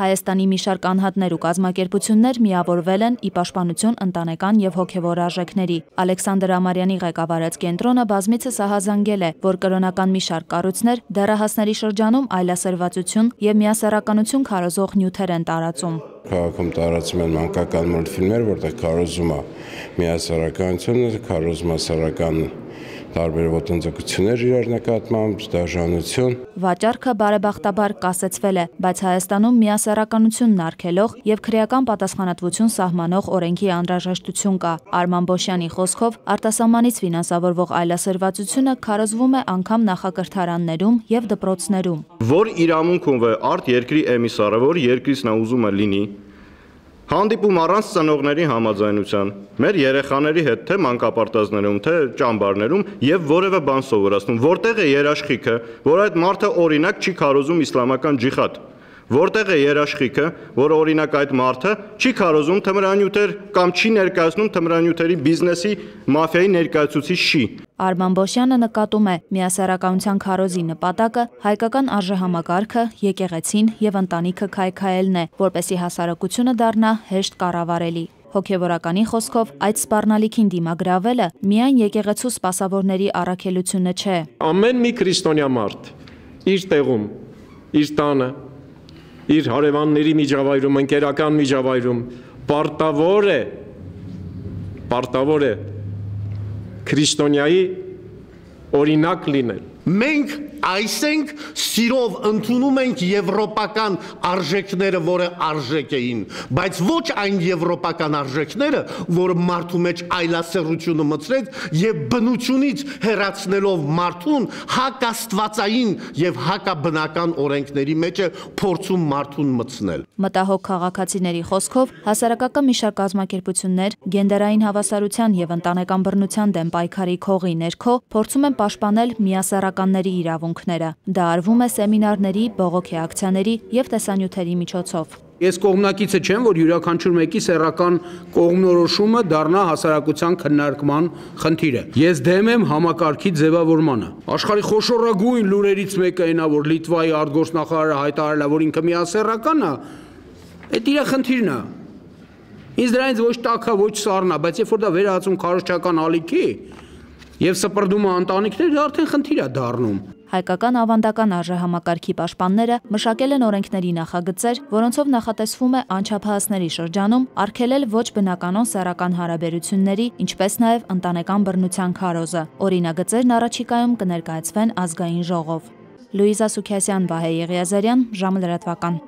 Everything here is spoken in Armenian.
Հայաստանի մի շարք անհատներ ու կազմակերպություններ միավորվել են ի պաշտպանություն ընտանեկան եւ հոգեվոր արժեքների։ Ալեքսանդր Ամարյանի ղեկավարած կենտրոնը բազմիցս ահազանգել է, որ կրոնական մի շարք կառույցներ դեռահասների շրջանում այլասերվածություն եւ միասեռականություն քարոզող նյութեր են տարածում։ Քաղաքում տարածում են մանկական մուլտֆիլմեր, որտեղ քարոզում է միասեռականությունը, քարոզում է սեռական տարբեր ոտնձգություններ իրար նկատմամբ, դաժանություն։ Վաճառքը բարեբախտաբար կասեցվել է, բայց Հայաստանում միասեռականությունն արգելող եւ քրեական պատասխանատվություն սահմանող օրենքի անհրաժեշտություն կա։ Արման Բոշյանի խոսքով արտասահմանից ֆինանսավորվող այլասերվածությունը քարոզվում է անգամ նախակրթարաններում եւ դպրոցներում։ Որ իրավունքում է արտ երկրի էմիսարը, որ երկրիսն է ուզում է լինի, Հանդիպում առանց ծնողների համաձայնության մեր երեխաների հետ թե մանկապարտեզներում, թե ճամբարներում եւ որևէ բան սովորացնում, որտեղ է երաշխիքը, որ այդ մարդը օրինակ չի քարոզում իսլամական ջիհադ որտեղ է երաշխիքը, որ օրինակ այդ մարդը չի քարոզում թմրանյութեր կամ չի ներկայացնում թմրանյութերի բիզնեսի մաֆիայի ներկայացուցիչ չի։ Արման Բոշյանը նկատում է միասեռականության քարոզի նպատակը հայկական արժեհամակարգը, եկեղեցին եւ ընտանիքը քայքայելն է, որպեսի հասարակությունը դառնա հեշտ կառավարելի։ Հոգևորականի խոսքով այդ սպառնալիքին դիմագրավելը միայն եկեղեցու սպասավորների առաքելությունը չէ։ Ամեն մի քրիստոնյա մարդ իր տեղում, իր տանը, իր հարևանների միջավայրում, ընկերական միջավայրում. Պարտավոր է պարտավոր է քրիստոնյայի օրինակ լինել Մենք այս ենք սիրով ընդունում ենք եվրոպական արժեքները, որը արժեք էին, բայց ոչ այն եվրոպական արժեքները, որը մարդու մեջ այլասերությունը մցրեց եւ բնությունից հերացնելով մարդուն հակաստվածային եւ հակաբնական օրենքների մեջ է փորձում մարդուն մցնել։ Մտահոգ քաղաքացիների խոսքով հասարակական մի շարք կազմակերպություններ գենդերային հավասարության եւ ընտանեկան բռնության դեմ պայքարի քողի ներքո փորձում են պաշտպանել միասեռական գիտնականների իրավունքները։ Դա արվում է սեմինարների, բողոքի ակցիաների եւ տեսանյութերի միջոցով։ Ես կողմնակիցը չեմ, որ յուրաքանչյուր մեկի սեռական կողմնորոշումը դառնա հասարակության քննարկման խնդիրը։ Ես դեմ եմ համակարգի ձևավորմանը։ Աշխարհի խոշորագույն լուրերից մեկը այնա, որ Լիտվայի արտգործնախարարը հայտարարել է, որ ինքը միասեռական է, այդ իր խնդիրն է։ Ինձ դրանից ոչ տակա, ոչ սառնա, բայց երբ որ դա վերահացում քարոզչական ալիքի, եւ սպրդումը ընտանիքներ դա արդեն խնդիր է դառնում։ Հայկական ավանդական արժեհամակարգի պաշտպանները մշակել են օրենքների նախագծեր, որոնցով նախատեսվում է անչափահասների շրջանում արգելել ոչ բնականon սեռական հարաբերությունների, ինչպես նաև ընտանեկան բռնության քարոզը։ Օրինագծերն առաջիկայում կներկայացվեն ազգային ժողով։ Լուիզա Սուքյասյան, Վահե Եղիազարյան, ժամը լրատվական։